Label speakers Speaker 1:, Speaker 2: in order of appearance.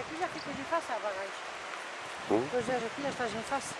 Speaker 1: aqui já fica de face a bagagem.
Speaker 2: Hum?
Speaker 1: Depois já aqui já está em face.